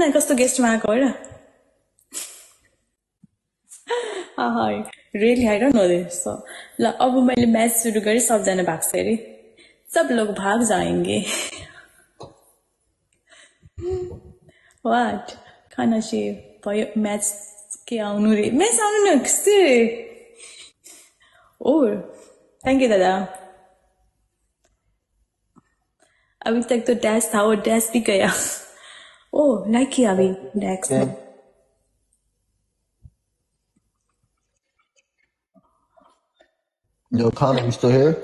न कस्तो गेस्टमा आएको हो र really I don't know this so ल अब मैले मैच सुरु गरेँ सबजना भाग्छ अरे सब लोग भाग जाएँगे वाट खाना चाहिँ भयो म्याच के आउनु रे म्याच आउनु न कस्तो ओ थैंक यू दादा अभी तक तो डैश था वो डैश भी गया ओ लाइक किया अभी डैक्स में Yo, Connor, you still here?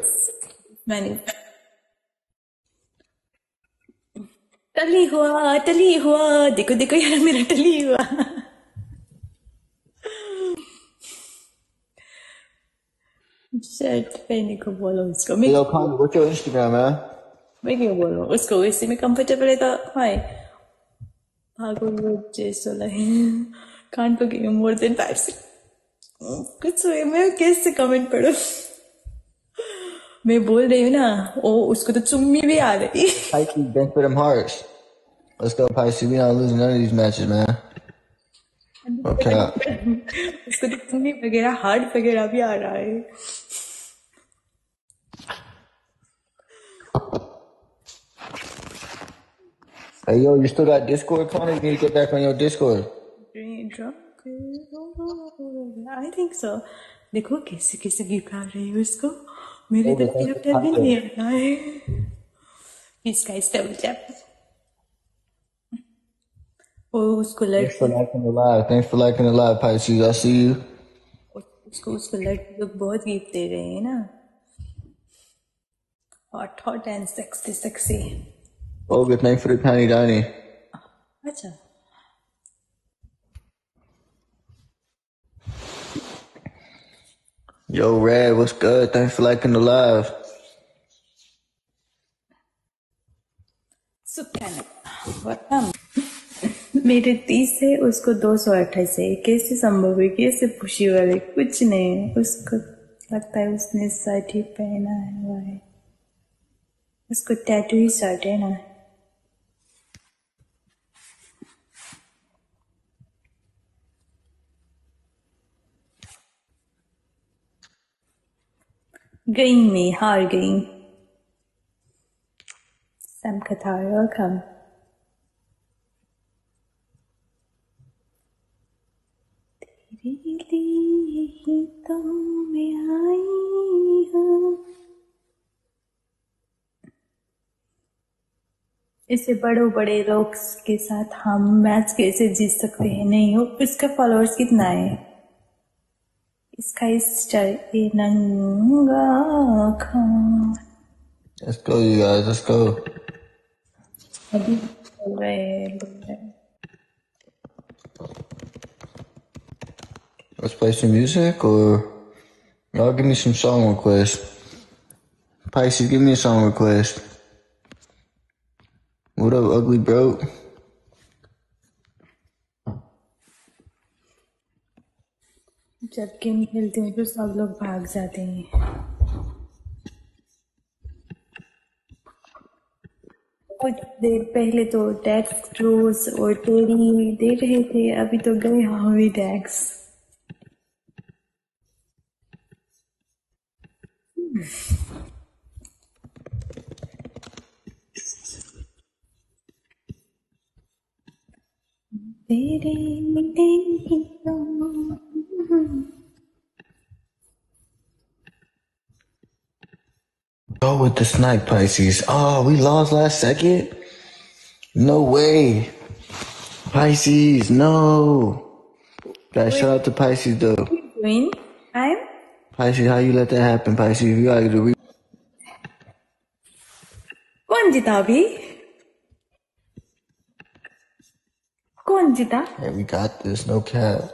मैंने टली हुआ टली हुआ देखो देखो यार मेरा टली हुआ। शर्ट पहने को बोलो उसको। मैं Yo, Connor, what's your Instagram, man? मैं क्यों बोलूँ? उसको वैसे में कंफर्टेबल है तो हाय कुछ मैं कैसे कमेंट पढ़ूं मैं बोल रही हूँ ना ओ उसको तो चुम्मी भी आ रही Pisces, thanks for them hearts. Let's go, Pisces. We not losing none of these matches, man. Okay. उसको तो चुम्मी वगैरह हार्ट वगैरह भी आ रहा है Hey, yo, you still got Discord, Connor? You need to get back on your Discord. I think so देखो कैसे कैसे गिफ्ट आ रही है उसको मेरे Oh, तो the thanks कैरेक्टर for भी Pisces. नहीं आ रहा है इसका स्टेबल टैप ओ उसको Thanks for लड़की liking the live. Thanks for liking the live, Pisces. I see you. उसको उसको लड़की लोग बहुत गिफ्ट दे रहे हैं ना hot hot and sexy sexy Olga, thanks for the tiny tiny. अच्छा Yo, Rad, what's good? Thanks for liking the live. सुकैन मेरे तीस है उसको दो सौ अट्ठाईस है। कैसे संभव है? कैसे खुशी वाले? कुछ नहीं। उसको लगता है उसने शर्ट ही पहना है हुआ है। उसको टैटू ही शर्ट है ना। गई मैं हार गई Sam Qatar, welcome. तेरे लिए ही तो मैं आई हूँ। बड़े बड़े लोग के साथ हम मैच कैसे जीत सकते हैं? नहीं हो इसका फॉलोअर्स कितना है? Let's go, you guys. Let's go. Let's play some music or y'all give me some song requests. Pisces, give me a song request. What up, ugly bro? जब गेम खेलते हैं तो सब लोग भाग जाते हैं। कुछ देर पहले तो डेक्स रोज और टेरी दे रहे थे, अभी तो गए हुए डेक्स तेरे मिलने की तो Go with the snipe, Pisces. Oh, we lost last second? No way. Pisces, no. Guys, shout out to Pisces, though. What are you doing? I'm? Pisces, how you let that happen, Pisces? You gotta do Konjita Konjitabi. Konjita. Hey, we got this, no cap.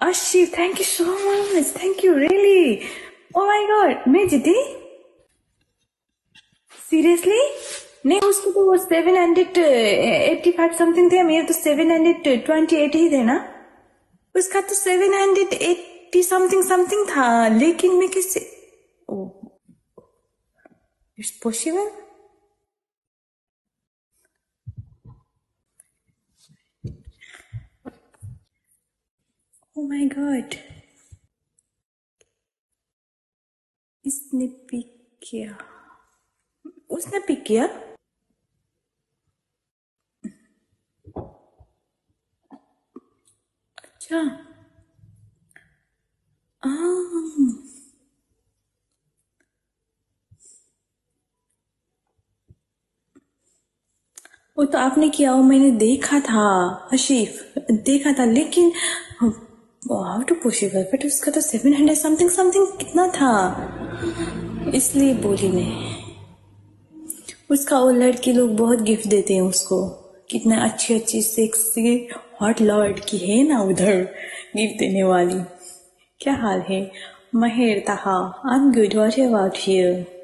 Ashi, thank you so much. Thank you, really. Oh my god, Mejidi? Seriously नहीं उसको तो वो seven hundred eighty five something थे, मेरे तो seven hundred twenty eight ही थे ना। उसका तो seven hundred eighty something something था, लेकिन मैं किसी it's possible oh my God oh इसने पिक किया। उसने पिक किया। अच्छा। वो तो आपने किया वो मैंने देखा था, हशीफ, देखा था, लेकिन हाउ टू पॉसिबल बट उसका तो सेवन हंड्रेड समथिंग समथिंग कितना था? इसलिए बोली मैं। उसका वो लड़की लोग बहुत गिफ्ट देते हैं उसको। कितना अच्छी अच्छी सेक्सी हॉट लॉर्ड की है ना उधर गिफ्ट देने वाली। क्या हाल है? Meher Taha I am good what about here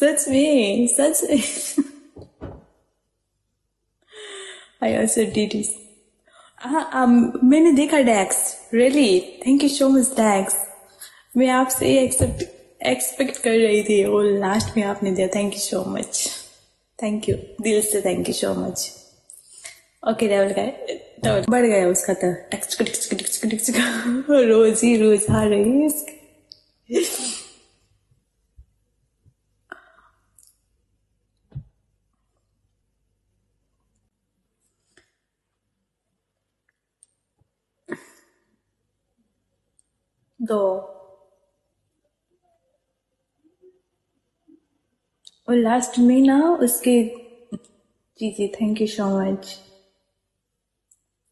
सच में। सच आई ऑल्सो डिड हाँ मैंने देखा Dax really thank you so much Dax मैं आपसे ये एक्सेप्ट एक्सपेक्ट कर रही थी और लास्ट में आपने दिया. Thank you so much thank you दिल से thank you so much okay level का बढ़ गया उसका तो. रोज ही रोज हार रही है दो. और लास्ट में ना उसके जी जी thank you so much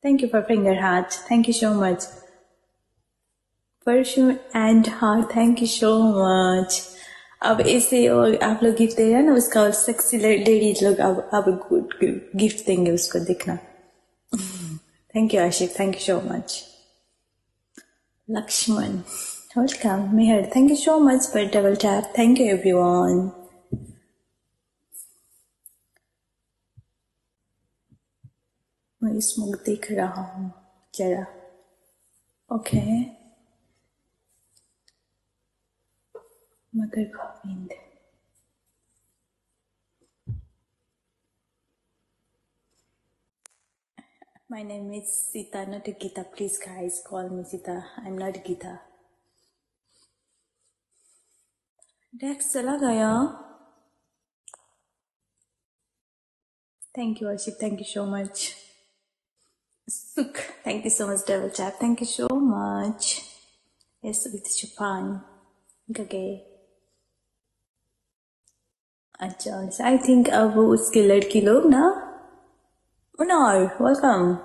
thank you for finger heart thank you so much perfume and heart thank you so much अब ऐसे और आप लोग गिफ्ट दे रहे हैं ना उसका और सेक्सी लेडीज़ लोग अब अब गुड गिफ्ट देंगे उसको देखना thank you Ashiq thank you so much Lakshman. Welcome, Meher. Thank you so much for double tap. Thank you, everyone. मैं स्मोक देख रहा हूँ जरा ओके मगर Govind My name is Sita, not Gita. Please, guys, call me Sita. I'm not Gita. Dex चला गया thank you Arshit thank you so much सुख thank you so much double chap thank you so much yes with Choopan गगे अच्छा I think अब उसके लड़की लोग ना Unar, welcome.